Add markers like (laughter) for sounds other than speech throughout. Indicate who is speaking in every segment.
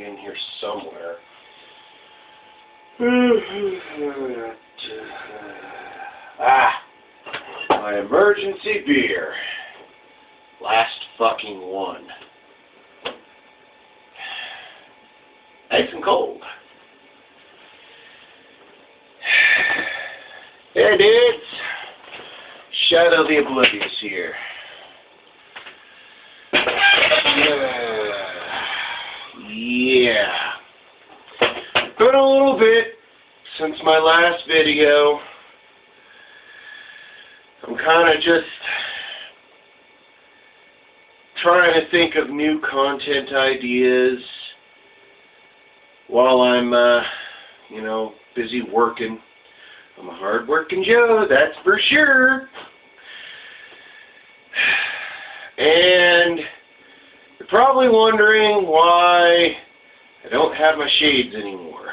Speaker 1: here somewhere. (sighs) ah, my emergency beer. Last fucking one. (sighs) Nice and cold. (sighs) Hey dudes, Shadow the Oblivious here. Been a little bit since my last video. I'm kind of just trying to think of new content ideas while I'm, uh, you know, busy working. I'm a hard-working Joe, that's for sure. (sighs) And you're probably wondering why I don't have my shades anymore.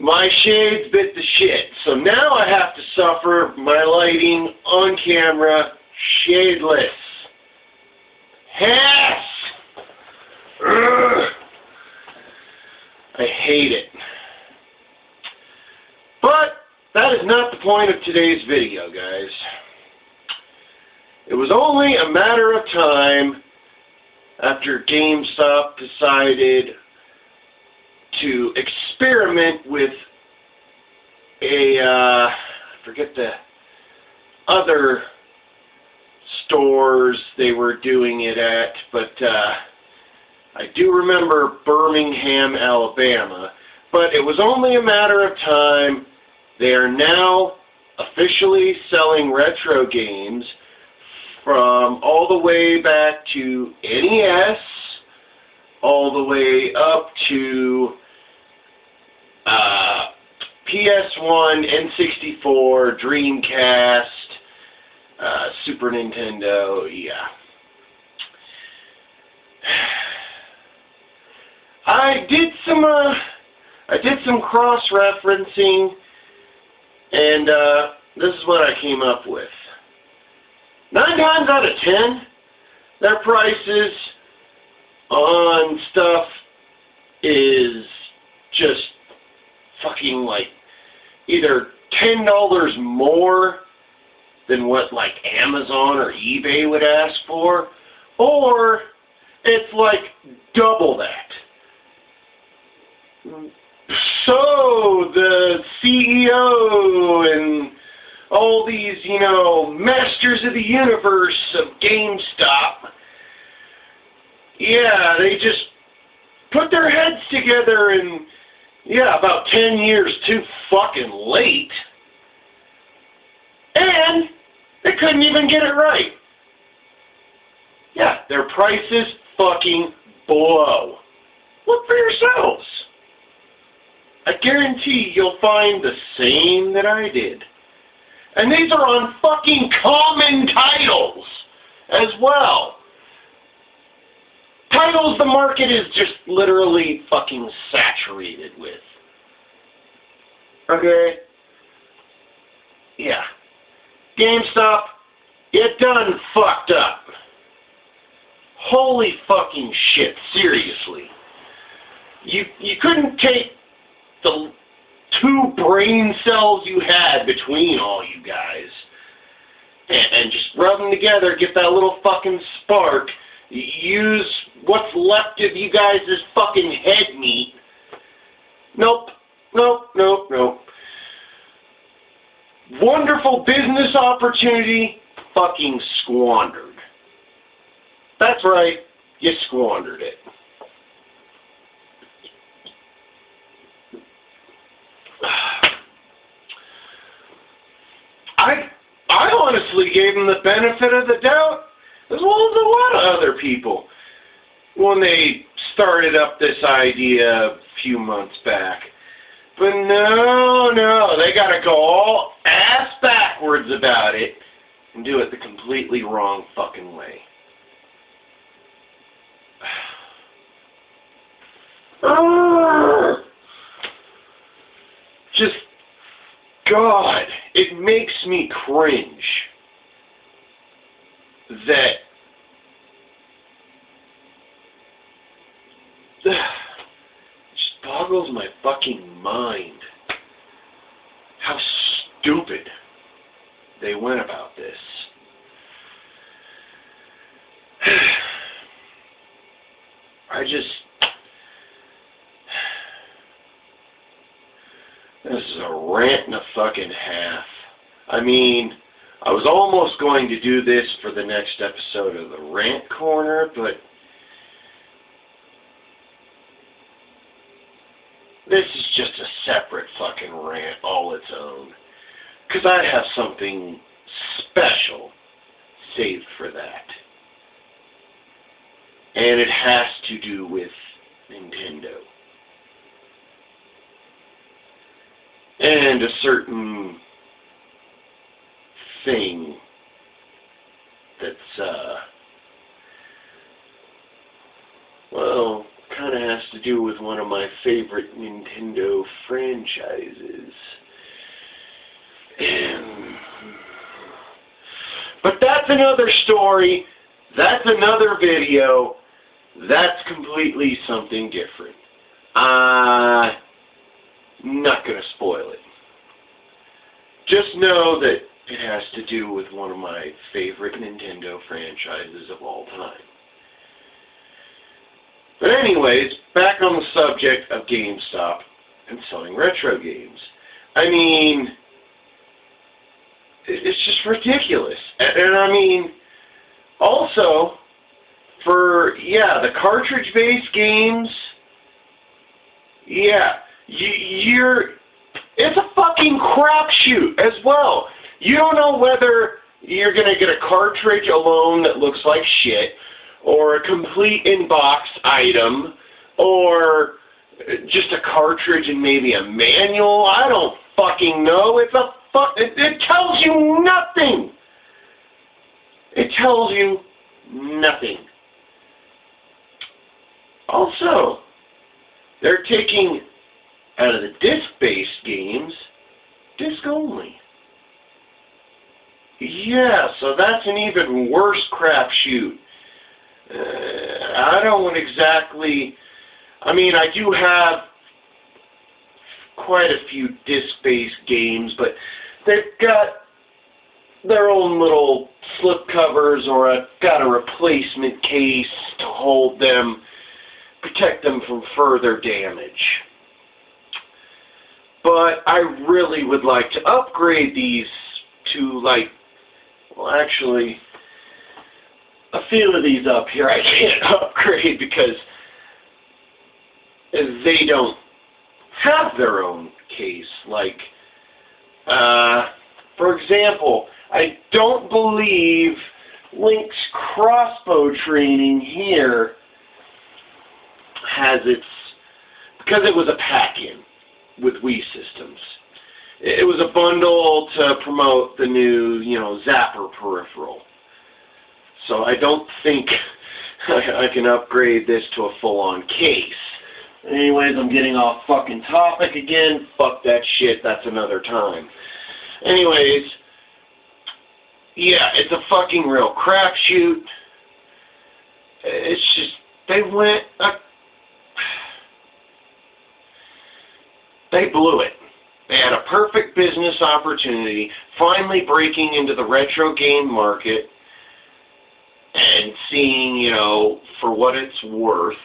Speaker 1: My shades bit the shit, so now I have to suffer my lighting on camera shadeless. Yes! Ugh. I hate it. But that is not the point of today's video, guys. It was only a matter of time after GameStop decided to experiment with a, uh, I forget the other stores they were doing it at, but uh, I do remember Birmingham, Alabama. But it was only a matter of time they are now officially selling retro games from all the way back to NES, all the way up to uh, PS1, N64, Dreamcast, uh, Super Nintendo, yeah. (sighs) I did some, uh, I did some cross-referencing and uh, this is what I came up with. Nine times out of ten, their prices on stuff is just fucking like either ten dollars more than what like Amazon or eBay would ask for, or it's like double that. So the CEO and all these, you know, masters of the universe of GameStop, yeah, they just put their heads together and, yeah, about 10 years too fucking late. And they couldn't even get it right. Yeah, their prices fucking blow. Look for yourselves. I guarantee you'll find the same that I did. And these are on fucking common titles as well. Titles the market is just literally fucking saturated with. Okay? Yeah. GameStop, it done fucked up. Holy fucking shit, seriously. You you couldn't take the two brain cells you had between all you guys and, and just rub them together, get that little fucking spark, use what's left of you guys' fucking head meat. Nope, nope, nope, nope. Wonderful business opportunity, fucking squandered. That's right, you squandered it. I I honestly gave them the benefit of the doubt, as well as a lot of other people, when they started up this idea a few months back. But no, no, they got to go all ass backwards about it and do it the completely wrong fucking way. (sighs) Just, God it makes me cringe that (sighs) just boggles my fucking mind how stupid they went about this. (sighs) I just (sighs) this is a rant and a fucking half. I mean, I was almost going to do this for the next episode of the Rant Corner, but this is just a separate fucking rant all its own. Because I have something special saved for that. And it has to do with Nintendo. And a certain thing that's, uh, well, kind of has to do with one of my favorite Nintendo franchises. And, (clears throat) but that's another story. That's another video. That's completely something different. I'm not going to spoil it. Just know that it has to do with one of my favorite Nintendo franchises of all time. But anyways, back on the subject of GameStop and selling retro games. I mean, it's just ridiculous. And, and I mean, also, for, yeah, the cartridge-based games, yeah, you, you're, it's a fucking crapshoot as well. You don't know whether you're going to get a cartridge alone that looks like shit, or a complete in-box item, or just a cartridge and maybe a manual. I don't fucking know. It's a fuck. It, it tells you nothing. It tells you nothing. Also, they're taking out of the disc-based games, disc only. Yeah, so that's an even worse crapshoot. Uh, I don't exactly. I mean, I do have quite a few disc-based games, but they've got their own little slip covers, or I've got a replacement case to hold them, protect them from further damage. But I really would like to upgrade these to, like, well, actually, a few of these up here I can't (laughs) upgrade because they don't have their own case. Like, uh, for example, I don't believe Link's crossbow training here has its, because it was a pack-in with Wii systems. It was a bundle to promote the new, you know, Zapper peripheral. So I don't think (laughs) I can upgrade this to a full-on case. Anyways, I'm getting off fucking topic again. Fuck that shit. That's another time. Anyways, yeah, it's a fucking real crapshoot. It's just, they went, uh, (sighs) they blew it. They had a perfect business opportunity, finally breaking into the retro game market and seeing, you know, for what it's worth.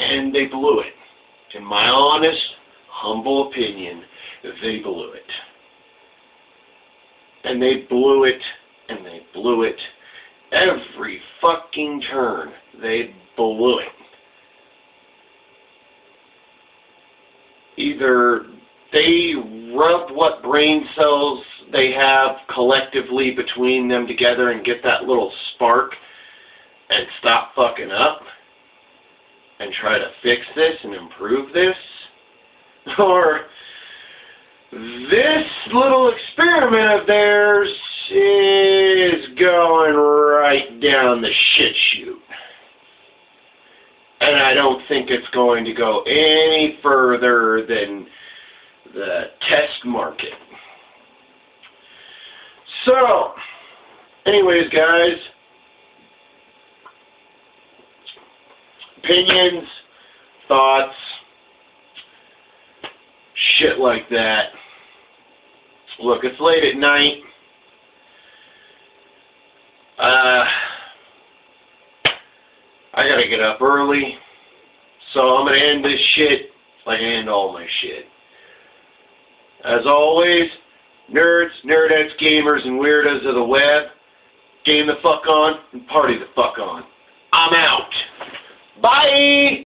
Speaker 1: And they blew it. In my honest, humble opinion, they blew it. And they blew it, and they blew it. Every fucking turn, they blew it. Either they rub what brain cells they have collectively between them together and get that little spark and stop fucking up and try to fix this and improve this, (laughs) or this little experiment of theirs is going right down the shit chute. And I don't think it's going to go any further than the test market. So, anyways, guys, opinions, thoughts, shit like that. Look, it's late at night. Uh, I gotta get up early. So I'm gonna end this shit like I end all my shit. As always, nerds, nerdettes, gamers, and weirdos of the web, game the fuck on and party the fuck on. I'm out. Bye!